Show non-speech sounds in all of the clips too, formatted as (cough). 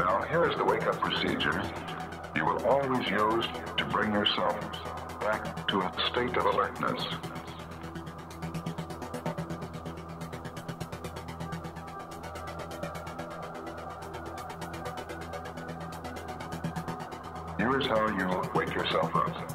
Now, here is the wake up procedure you will always use to bring yourself back to a state of alertness. Here's how you wake yourself up.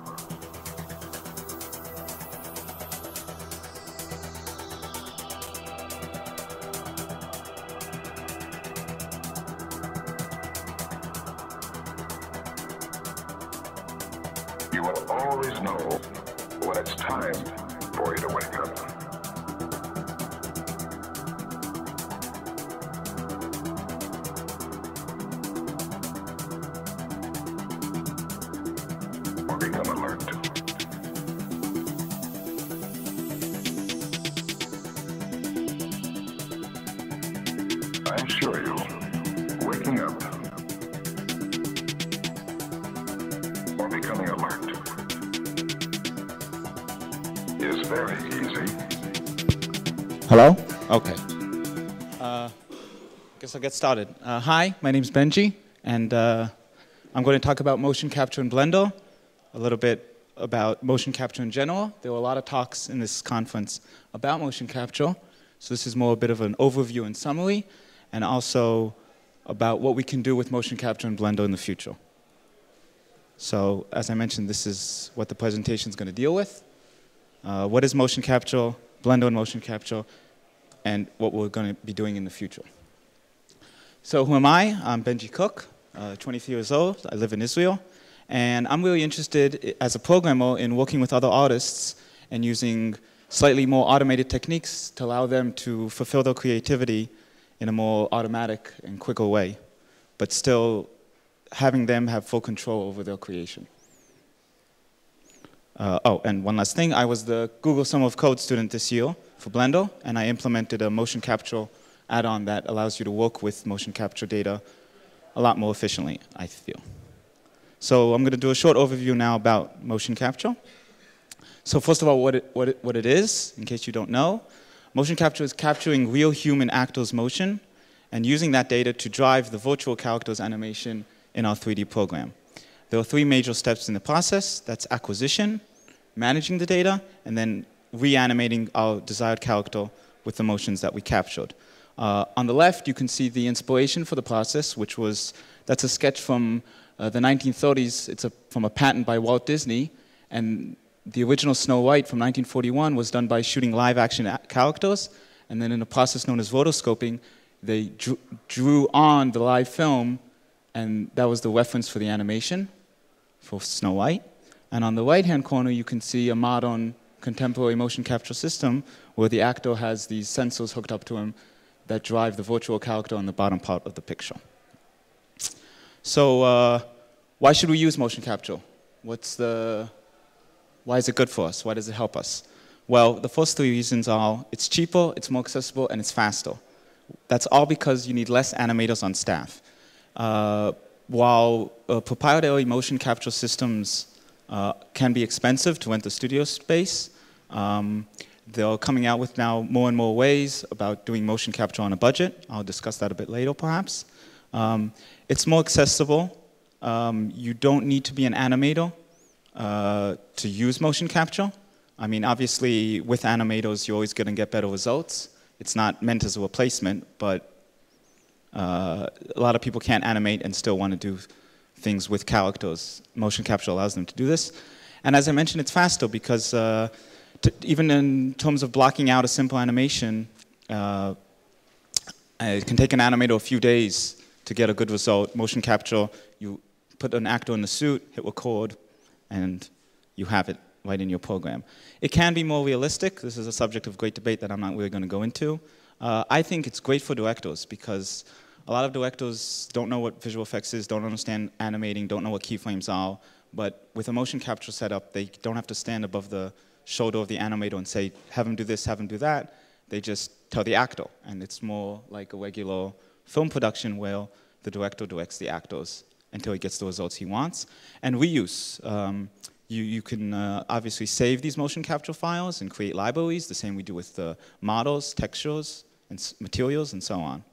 Okay. Uh, guess I'll get started. Uh, hi, my name's Benjy, and uh, I'm going to talk about motion capture in Blender, a little bit about motion capture in general. There were a lot of talks in this conference about motion capture, so this is more a bit of an overview and summary, and also about what we can do with motion capture in Blender in the future. So, as I mentioned, this is what the presentation is going to deal with. Uh, what is motion capture, Blender and motion capture, and what we're going to be doing in the future. So who am I? I'm Benjy Cook, uh, 23 years old. I live in Israel. And I'm really interested as a programmer in working with other artists and using slightly more automated techniques to allow them to fulfill their creativity in a more automatic and quicker way, but still having them have full control over their creation. Uh, oh, and one last thing. I was the Google Summer of Code student this year for Blender, and I implemented a motion capture add-on that allows you to work with motion capture data a lot more efficiently, I feel. So I'm going to do a short overview now about motion capture. So first of all, what it, what it, what it is, in case you don't know, motion capture is capturing real human actors' motion and using that data to drive the virtual character's animation in our 3D program. There are three major steps in the process. That's acquisition, managing the data, and then reanimating our desired character with the motions that we captured. Uh, on the left, you can see the inspiration for the process, which was, that's a sketch from uh, the 1930s. It's a, from a patent by Walt Disney. And the original Snow White from 1941 was done by shooting live action characters. And then in a process known as rotoscoping, they drew, drew on the live film, and that was the reference for the animation for Snow White. And on the right hand corner, you can see a modern contemporary motion capture system where the actor has these sensors hooked up to him that drive the virtual character on the bottom part of the picture. So, uh, why should we use motion capture? What's the, why is it good for us? Why does it help us? Well, the first three reasons are it's cheaper, it's more accessible, and it's faster. That's all because you need less animators on staff. Uh, while uh, proprietary motion capture systems uh, can be expensive to rent the studio space, um, they're coming out with now more and more ways about doing motion capture on a budget. I'll discuss that a bit later, perhaps. Um, it's more accessible. Um, you don't need to be an animator uh, to use motion capture. I mean, obviously, with animators, you're always going to get better results. It's not meant as a replacement, but uh, a lot of people can't animate and still want to do things with characters. Motion capture allows them to do this. And as I mentioned, it's faster because uh, even in terms of blocking out a simple animation, uh, it can take an animator a few days to get a good result. Motion capture, you put an actor in the suit, hit record, and you have it right in your program. It can be more realistic. This is a subject of great debate that I'm not really going to go into. Uh, I think it's great for directors because a lot of directors don't know what visual effects is, don't understand animating, don't know what keyframes are. But with a motion capture setup, they don't have to stand above the shoulder of the animator and say, have him do this, have him do that. They just tell the actor. And it's more like a regular film production where the director directs the actors until he gets the results he wants. And reuse. Um, you, you can uh, obviously save these motion capture files and create libraries, the same we do with the models, textures, and materials, and so on.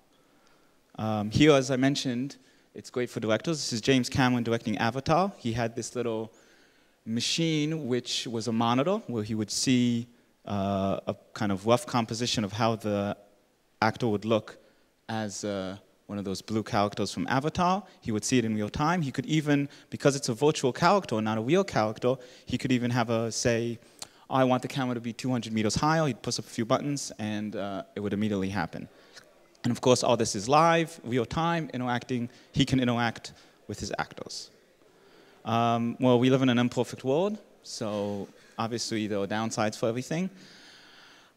Um, here, as I mentioned, It's great for directors. This is James Cameron directing Avatar. He had this little machine which was a monitor where he would see uh, a kind of rough composition of how the actor would look as uh, one of those blue characters from Avatar. He would see it in real time. He could even, because it's a virtual character, and not a real character, he could even have a, say, I want the camera to be 200 meters higher. He'd push up a few buttons and uh, it would immediately happen. And of course, all this is live, real time, interacting. He can interact with his actors. Um, well, we live in an imperfect world, so obviously there are downsides for everything.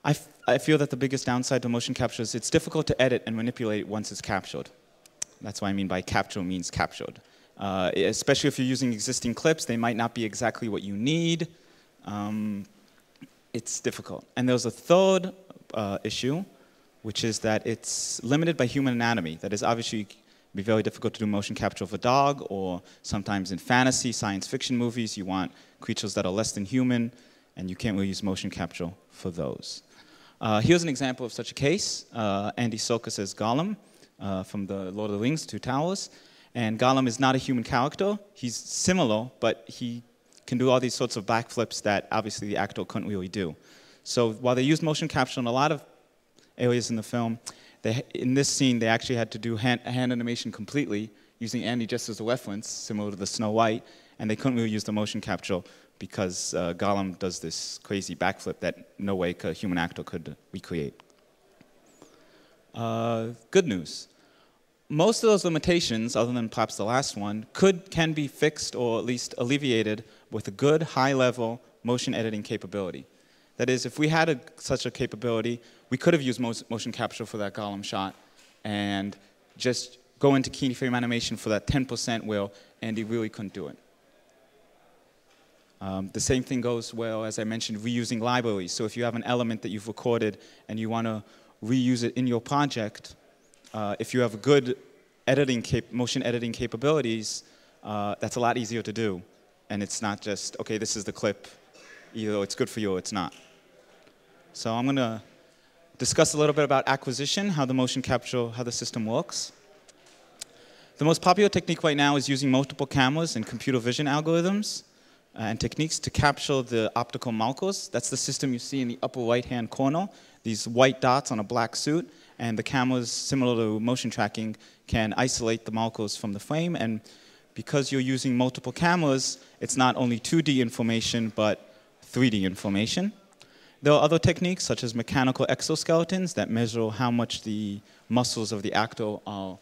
I, I feel that the biggest downside to motion capture is it's difficult to edit and manipulate once it's captured. That's what I mean by capture means captured. Uh, especially if you're using existing clips, they might not be exactly what you need. Um, it's difficult. And there's a third uh, issue, which is that it's limited by human anatomy. That is obviously be very difficult to do motion capture of a dog, or sometimes in fantasy, science fiction movies, you want creatures that are less than human, and you can't really use motion capture for those. Uh, here's an example of such a case. Uh, Andy Serkis as Gollum uh, from the Lord of the Rings, Two Towers. And Gollum is not a human character. He's similar, but he can do all these sorts of backflips that obviously the actor couldn't really do. So while they used motion capture in a lot of areas in the film, they, in this scene, they actually had to do hand, hand animation completely, using Andy just as a reference, similar to the Snow White, and they couldn't really use the motion capture because uh, Gollum does this crazy backflip that no way a human actor could recreate. Uh, good news. Most of those limitations, other than perhaps the last one, could, can be fixed or at least alleviated with a good high-level motion editing capability. That is, if we had a, such a capability, we could have used motion capture for that Gollum shot and just go into keyframe animation for that 10% where Andy really couldn't do it. Um, the same thing goes well, as I mentioned, reusing libraries. So if you have an element that you've recorded and you want to reuse it in your project, uh, if you have good editing motion editing capabilities, uh, that's a lot easier to do. And it's not just, okay, this is the clip, either it's good for you or it's not. So I'm going to discuss a little bit about acquisition, how the motion capture, how the system works. The most popular technique right now is using multiple cameras and computer vision algorithms uh, and techniques to capture the optical markers. That's the system you see in the upper right-hand corner, these white dots on a black suit, and the cameras, similar to motion tracking, can isolate the markers from the frame, and because you're using multiple cameras, it's not only 2D information, but 3D information. There are other techniques, such as mechanical exoskeletons, that measure how much the muscles of the actor are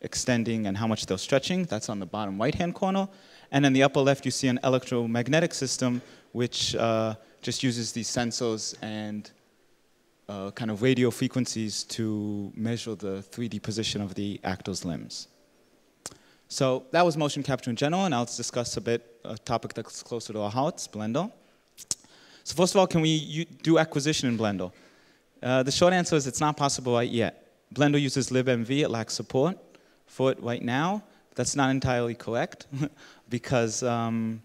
extending and how much they're stretching. That's on the bottom right-hand corner. And in the upper left, you see an electromagnetic system, which uh, just uses these sensors and uh, kind of radio frequencies to measure the 3D position of the actor's limbs. So that was motion capture in general, and I'll discuss a bit a topic that's closer to our hearts, Blender. So first of all, can we do acquisition in Blender? Uh, the short answer is it's not possible right yet. Blender uses libmv, it lacks support for it right now. That's not entirely correct. (laughs) because um,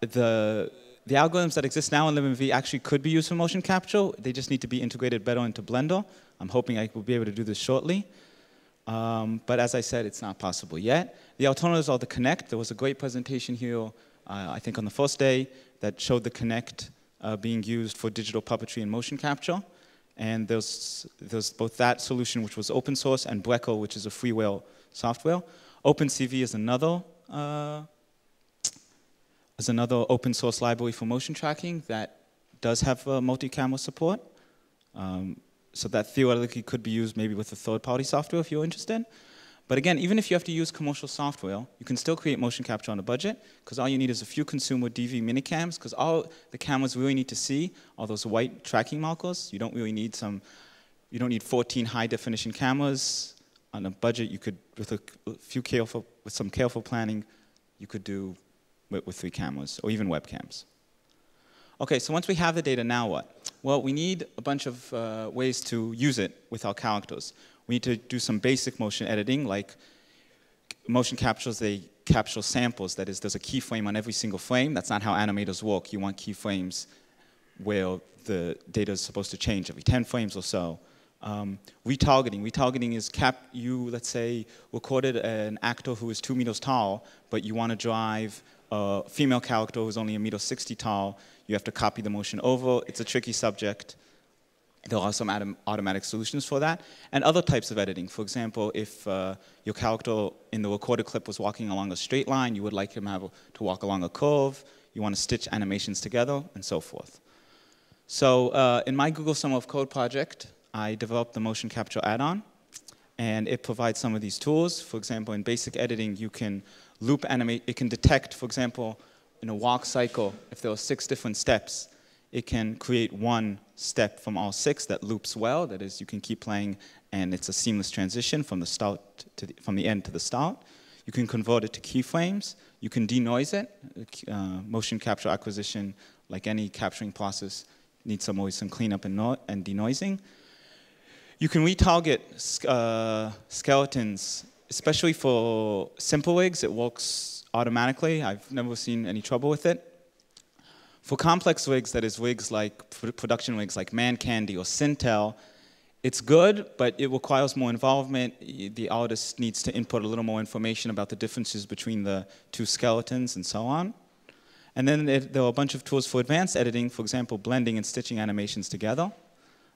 the, the algorithms that exist now in LibMV actually could be used for motion capture. They just need to be integrated better into Blender. I'm hoping I will be able to do this shortly. Um, but as I said, it's not possible yet. The alternatives are the Kinect. There was a great presentation here, I think on the first day, that showed the Kinect uh, being used for digital puppetry and motion capture. And there's, there's both that solution, which was open source, and Brekel, which is a freeware software. OpenCV is another uh, is another open source library for motion tracking that does have uh, multi-camera support. Um, so that theoretically could be used maybe with a third-party software if you're interested. But again, even if you have to use commercial software, you can still create motion capture on a budget because all you need is a few consumer DV minicams because all the cameras we really need to see are those white tracking markers. You don't really need some, you don't need 14 high definition cameras on a budget, you could, with a few careful, with some careful planning, you could do with, with three cameras or even webcams. Okay, so once we have the data, now what? Well, we need a bunch of uh, ways to use it with our characters. We need to do some basic motion editing, like motion captures, they capture samples. That is, there's a keyframe on every single frame. That's not how animators work. You want keyframes where the data is supposed to change every 10 frames or so. Um, retargeting. Retargeting is cap. You let's say recorded an actor who is two meters tall, but you want to drive a female character who's only a meter sixty tall. You have to copy the motion over. It's a tricky subject. There are some automatic solutions for that. And other types of editing. For example, if uh, your character in the recorded clip was walking along a straight line, you would like him have, to walk along a curve. You want to stitch animations together, and so forth. So uh, in my Google Summer of Code project, I developed the motion capture add-on. And it provides some of these tools. For example, in basic editing, you can loop animate. It can detect, for example, in a walk cycle, if there are six different steps, it can create one step from all six that loops well. That is, you can keep playing and it's a seamless transition from the start to the, from the end to the start. You can convert it to keyframes. You can denoise it. Uh, motion capture acquisition, like any capturing process, needs some always some cleanup and, no and denoising. You can retarget uh, skeletons, especially for simple rigs. It works automatically. I've never seen any trouble with it. For complex rigs, that is rigs like production rigs like Mancandy or Sintel, it's good, but it requires more involvement. The artist needs to input a little more information about the differences between the two skeletons and so on. And then there are a bunch of tools for advanced editing, for example, blending and stitching animations together.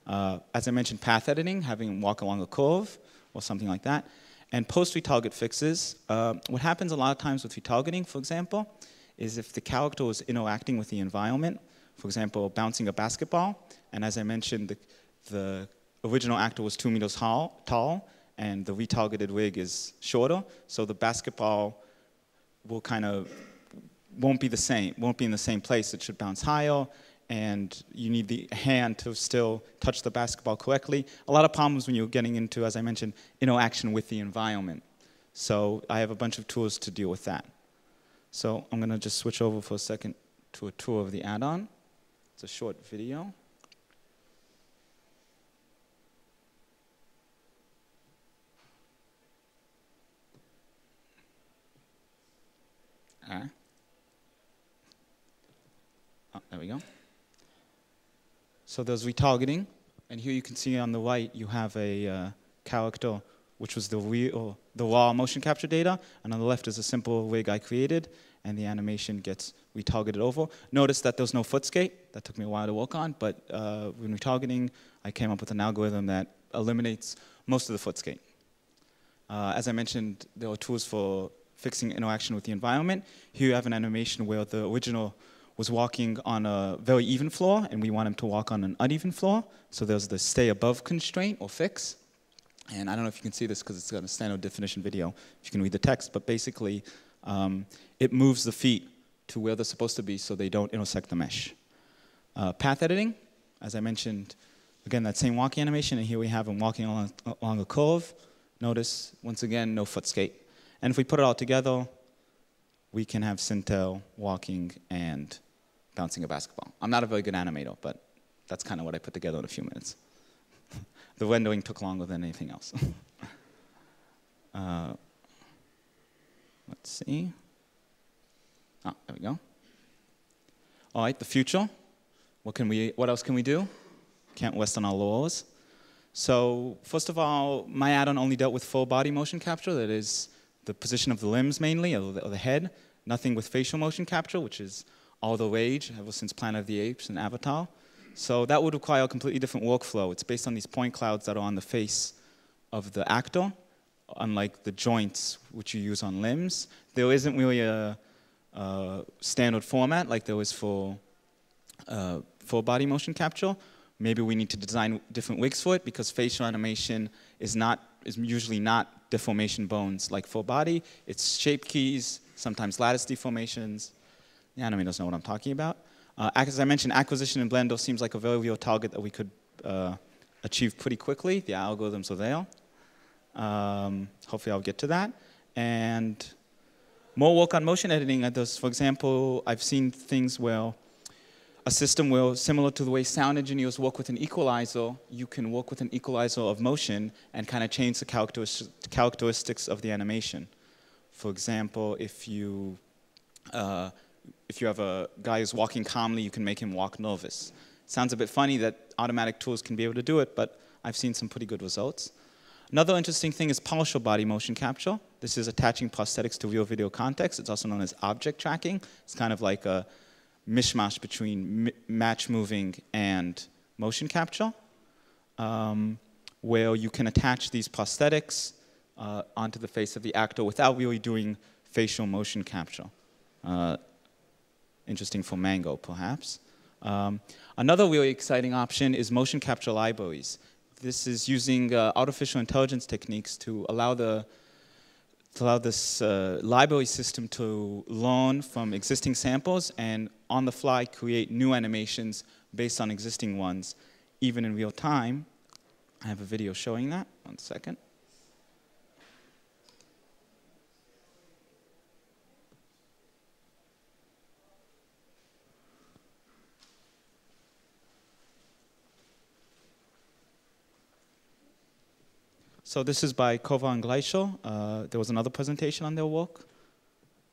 Uh, as I mentioned, path editing, having them walk along a curve or something like that. And post-retarget fixes. Uh, what happens a lot of times with retargeting, for example, is if the character is interacting with the environment, for example, bouncing a basketball, and as I mentioned, the, the original actor was two meters tall, tall, and the retargeted rig is shorter, so the basketball will kind of won't be the same, won't be in the same place. It should bounce higher, and you need the hand to still touch the basketball correctly. A lot of problems when you're getting into, as I mentioned, interaction with the environment. So I have a bunch of tools to deal with that. So I'm going to just switch over for a second to a tour of the add-on. It's a short video. Ah. Oh, there we go. So there's retargeting, and here you can see on the right you have a uh, character which was the real, the raw motion capture data, and on the left is a simple rig I created, and the animation gets retargeted over. Notice that there's no foot skate. That took me a while to work on, but uh, when retargeting, I came up with an algorithm that eliminates most of the foot skate. Uh, as I mentioned, there are tools for fixing interaction with the environment. Here you have an animation where the original was walking on a very even floor, and we want him to walk on an uneven floor. So there's the stay above constraint or fix. And I don't know if you can see this because it's got a standard definition video, if you can read the text, but basically um, it moves the feet to where they're supposed to be so they don't intersect the mesh. Uh, path editing, as I mentioned, again, that same walking animation, and here we have him walking along, along a curve. Notice, once again, no foot skate. And if we put it all together, we can have Sintel walking and bouncing a basketball. I'm not a very good animator, but that's kind of what I put together in a few minutes the rendering took longer than anything else. (laughs) uh, let's see. Ah, there we go. All right, the future. What can we? What else can we do? Can't rest on our laurels. So first of all, my add-on only dealt with full body motion capture. That is the position of the limbs mainly, or the, or the head. Nothing with facial motion capture, which is all the rage ever since Planet of the Apes and Avatar. So that would require a completely different workflow. It's based on these point clouds that are on the face of the actor, unlike the joints which you use on limbs. There isn't really a, a standard format like there is for uh, full body motion capture. Maybe we need to design different rigs for it because facial animation is not is usually not deformation bones like full body. It's shape keys, sometimes lattice deformations. The animators know what I'm talking about. Uh, as I mentioned, acquisition in Blender seems like a very real target that we could uh, achieve pretty quickly. The algorithms are there. Um, hopefully I'll get to that. And more work on motion editing. Those, for example, I've seen things where a system will, similar to the way sound engineers work with an equalizer, you can work with an equalizer of motion and kind of change the characteristics of the animation. For example, if you uh, if you have a guy who's walking calmly, you can make him walk nervous. Sounds a bit funny that automatic tools can be able to do it, but I've seen some pretty good results. Another interesting thing is partial body motion capture. This is attaching prosthetics to real video context. It's also known as object tracking. It's kind of like a mishmash between match moving and motion capture, um, where you can attach these prosthetics uh, onto the face of the actor without really doing facial motion capture. Uh, interesting for Mango, perhaps. Um, another really exciting option is motion capture libraries. This is using uh, artificial intelligence techniques to allow the to allow this uh, library system to learn from existing samples and on the fly create new animations based on existing ones, even in real time. I have a video showing that. One second. So this is by Kovar and Gleicher. Uh, there was another presentation on their work.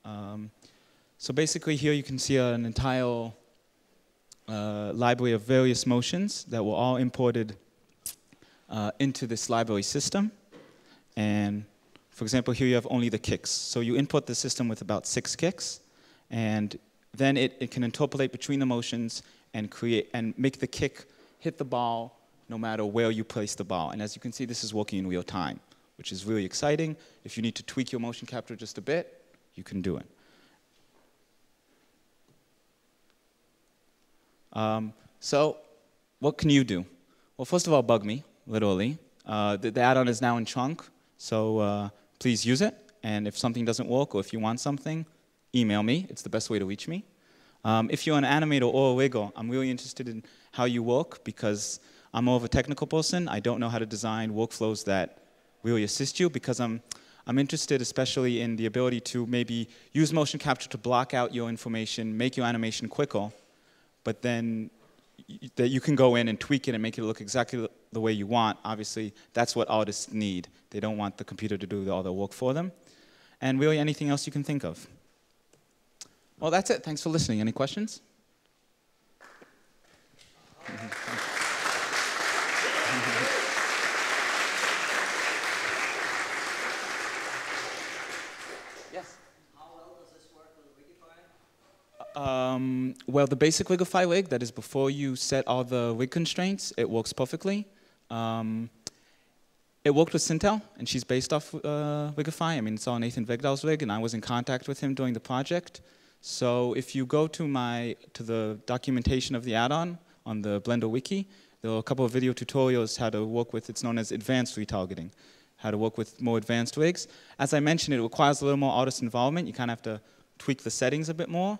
Um, so basically here you can see an entire uh, library of various motions that were all imported uh, into this library system. And for example, here you have only the kicks. So you input the system with about six kicks, and then it, it can interpolate between the motions and create and make the kick hit the ball no matter where you place the ball. And as you can see, this is working in real time, which is really exciting. If you need to tweak your motion capture just a bit, you can do it. Um, so what can you do? Well, first of all, bug me, literally. Uh, the, the add-on is now in trunk, so uh, please use it. And if something doesn't work or if you want something, email me. It's the best way to reach me. Um, if you're an animator or a rigger, I'm really interested in how you work because I'm more of a technical person. I don't know how to design workflows that really assist you because I'm, I'm interested especially in the ability to maybe use motion capture to block out your information, make your animation quicker, but then that you can go in and tweak it and make it look exactly the way you want. Obviously, that's what artists need. They don't want the computer to do all the work for them. And really anything else you can think of. Well, that's it. Thanks for listening. Any questions? (laughs) Um, well, the basic Rigify rig, that is before you set all the rig constraints, it works perfectly. Um, it worked with Sintel, and she's based off uh, Rigify. I mean, it's all Nathan Vegdahl's rig, and I was in contact with him during the project. So if you go to my to the documentation of the add-on on the Blender wiki, there are a couple of video tutorials how to work with. It's known as advanced retargeting, how to work with more advanced rigs. As I mentioned, it requires a little more artist involvement. You kind of have to tweak the settings a bit more.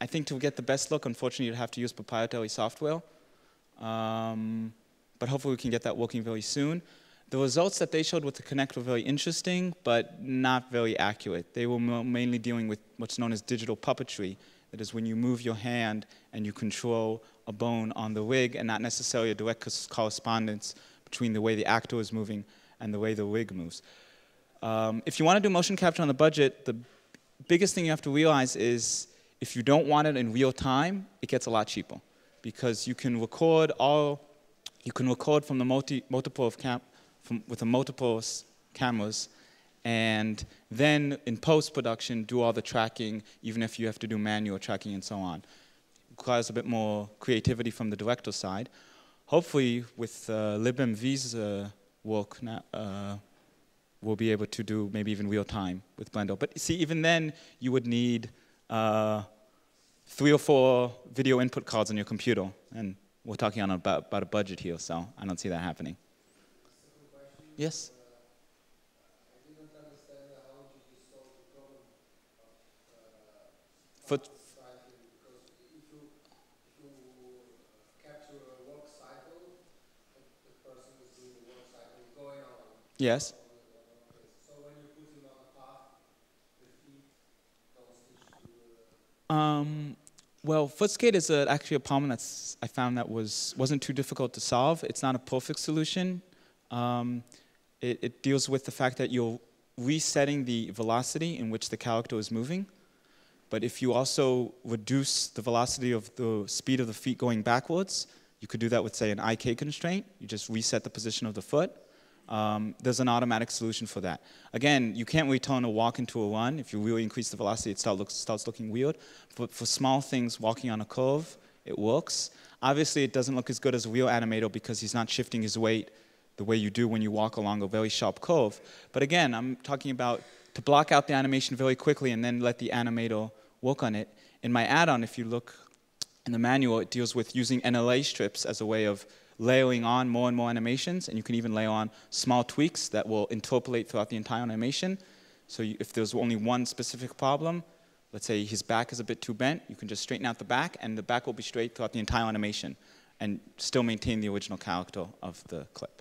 I think to get the best look, unfortunately, you'd have to use proprietary software. Um, but hopefully we can get that working very soon. The results that they showed with the Kinect were very interesting, but not very accurate. They were mainly dealing with what's known as digital puppetry. That is when you move your hand and you control a bone on the rig and not necessarily a direct correspondence between the way the actor is moving and the way the rig moves. Um, if you want to do motion capture on the budget, the biggest thing you have to realize is if you don't want it in real time, it gets a lot cheaper because you can record all, you can record from the multi, multiple of cam, from, with the multiple cameras and then in post-production do all the tracking even if you have to do manual tracking and so on. It requires a bit more creativity from the director side. Hopefully with uh, LibMV's uh, work now, uh, we'll be able to do maybe even real time with Blender. But see, even then you would need uh, three or four video input cards on your computer. And we're talking on about, about a budget here, so I don't see that happening. Yes? For, Yes. Um, well, foot skate is a, actually a problem that I found that was wasn't too difficult to solve. It's not a perfect solution. Um, it, it, deals with the fact that you're resetting the velocity in which the character is moving. But if you also reduce the velocity of the speed of the feet going backwards, you could do that with, say, an IK constraint. You just reset the position of the foot. Um, there's an automatic solution for that. Again, you can't really turn a walk into a run. If you really increase the velocity, it start looks, starts looking weird. But for small things, walking on a curve, it works. Obviously, it doesn't look as good as a real animator because he's not shifting his weight the way you do when you walk along a very sharp curve. But again, I'm talking about to block out the animation very quickly and then let the animator work on it. In my add-on, if you look in the manual, it deals with using NLA strips as a way of layering on more and more animations, and you can even layer on small tweaks that will interpolate throughout the entire animation. So you, if there's only one specific problem, let's say his back is a bit too bent, you can just straighten out the back, and the back will be straight throughout the entire animation, and still maintain the original character of the clip.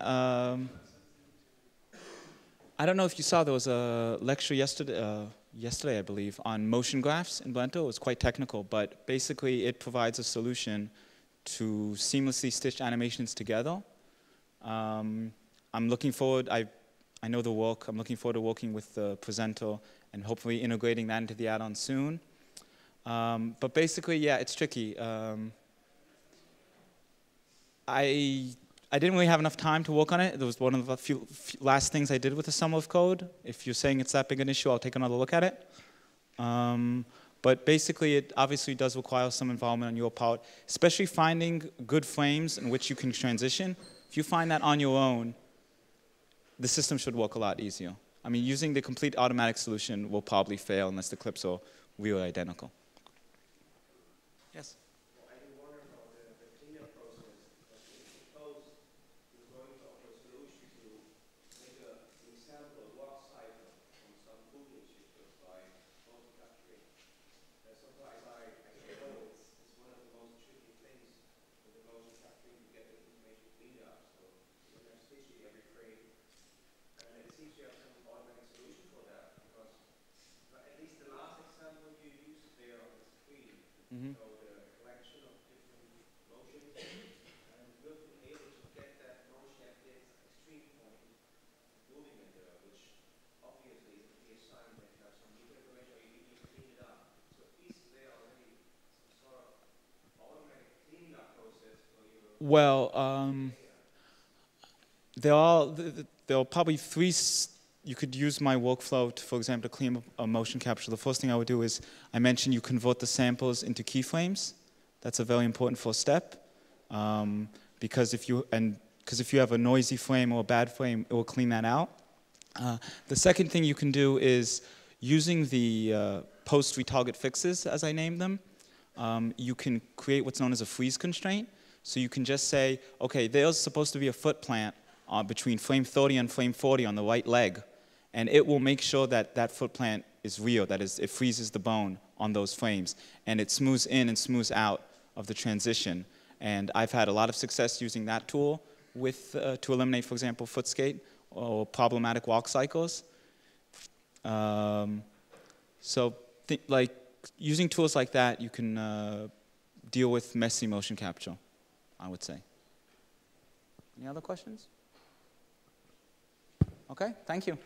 Um, I don't know if you saw there was a lecture yesterday, uh, yesterday I believe, on motion graphs in Blender. It was quite technical, but basically it provides a solution to seamlessly stitch animations together. Um, I'm looking forward, I, I know the work, I'm looking forward to working with the presenter and hopefully integrating that into the add-on soon. Um, but basically, yeah, it's tricky. Um, I I didn't really have enough time to work on it. It was one of the few, few last things I did with the Summer of Code. If you're saying it's that big an issue, I'll take another look at it. Um, but basically, it obviously does require some involvement on your part, especially finding good frames in which you can transition. If you find that on your own, the system should work a lot easier. I mean, using the complete automatic solution will probably fail unless the clips are really identical. Yes? Mm-hmm. So the collection of different motions, and we've been able to get that motion at its extreme point, moving it there, which obviously is a sign that you have some deeper information you need to clean it up. So is there already some sort of automatic cleaning up process for your... Well, um, there are, there are probably three you could use my workflow, to, for example, to clean up a motion capture. The first thing I would do is, I mentioned you convert the samples into keyframes. That's a very important first step. Um, because if you and because if you have a noisy frame or a bad frame, it will clean that out. Uh, the second thing you can do is using the uh, post retarget fixes, as I named them. Um, you can create what's known as a freeze constraint. So you can just say, okay, there's supposed to be a foot plant uh, between frame 30 and frame 40 on the right leg and it will make sure that that foot plant is real, that is, it freezes the bone on those frames, and it smooths in and smooths out of the transition. And I've had a lot of success using that tool with, uh, to eliminate, for example, foot skate or problematic walk cycles. Um, so, like, using tools like that, you can uh, deal with messy motion capture, I would say. Any other questions? Okay, thank you.